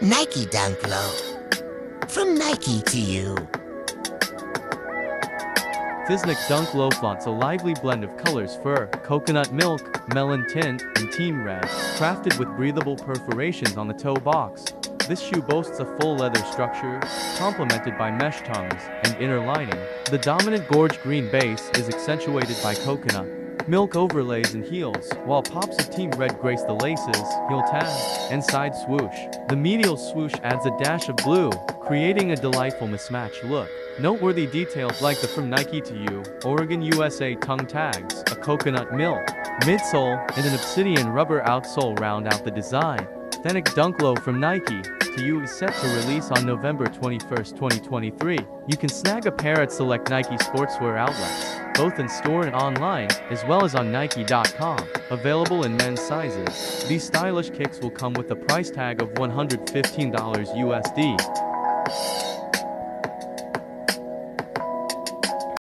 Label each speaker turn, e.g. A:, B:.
A: Nike Dunk Low. From Nike to you.
B: This Nike Dunk Low flaunts a lively blend of colors fir, coconut milk, melon tint, and team red, crafted with breathable perforations on the toe box. This shoe boasts a full leather structure, complemented by mesh tongues and inner lining. The dominant gorge green base is accentuated by coconut, milk overlays and heels, while pops of team red grace the laces, heel tab, and side swoosh. The medial swoosh adds a dash of blue, creating a delightful mismatch look. Noteworthy details like the From Nike to You, Oregon USA tongue tags, a coconut milk, midsole, and an obsidian rubber outsole round out the design. This Nike Dunk Low from Nike to You is set to release on November 21, 2023. You can snag a pair at select Nike sportswear outlets, both in store and online, as well as on Nike.com. Available in men's sizes, these stylish kicks will come with a price tag of $115 USD.